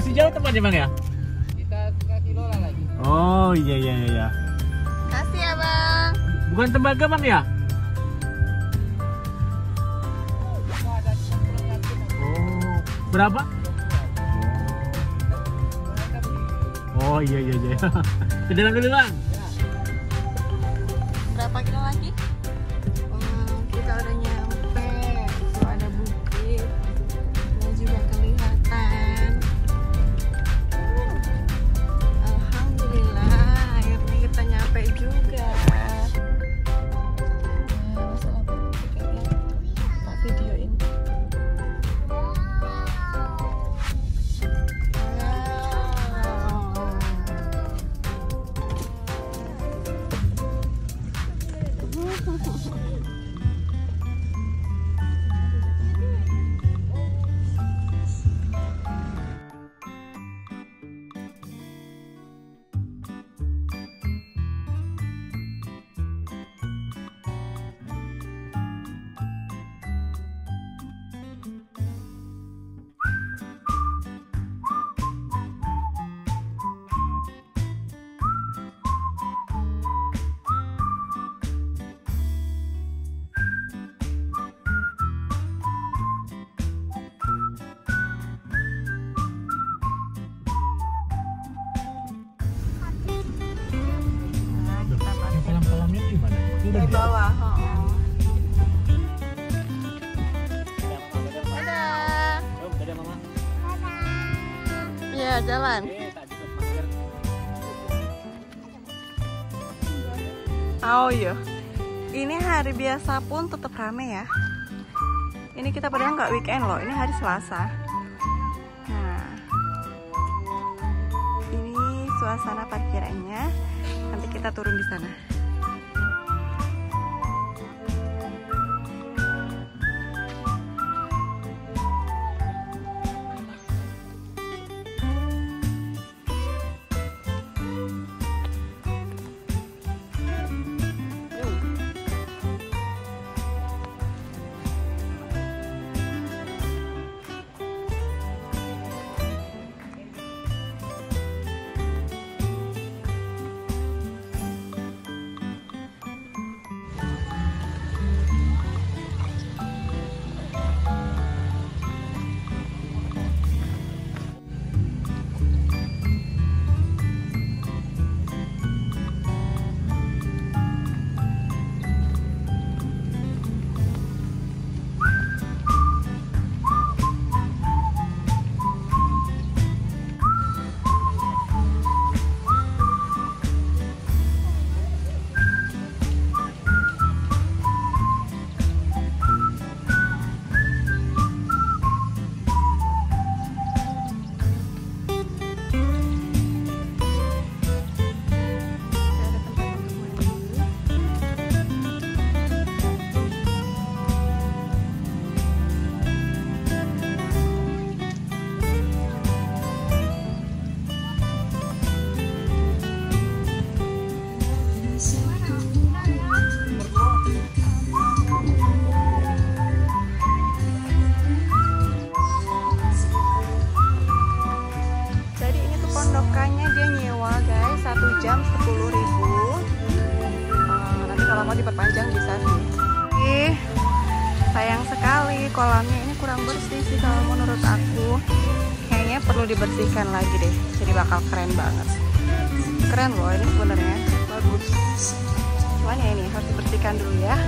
Masih jauh tempatnya bang ya? Kita setengah kilo lah lagi. Oh iya iya iya. iya. Kasih ya bang. Bukan tembaga bang ya? Oh berapa? Oh iya iya iya. Ke dalam dulu bang. Bawah. oh. Dadah. Oh, dadah mama. Iya, jalan. Masker. Oh iya. Ini hari biasa pun tetap rame ya. Ini kita padahal nggak weekend loh. Ini hari Selasa. Nah, ini suasana parkirannya. Nanti kita turun di sana. Sayang sekali kolamnya ini kurang bersih sih kalau menurut aku. Kayaknya perlu dibersihkan lagi deh. Jadi bakal keren banget. Keren loh ini sebenarnya bagus. Cuman ya ini harus dibersihkan dulu ya.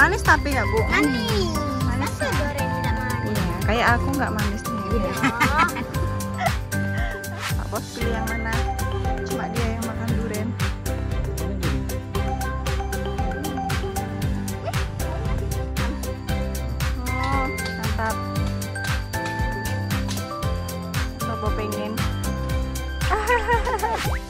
manis tapi nggak bu? Manis. Manis ya goreng tidak manis. Iya kayak aku nggak manis nih. Iya. pak bos pilih yang mana? Cuma dia yang makan durian. Oh mantap. Bobo pengen.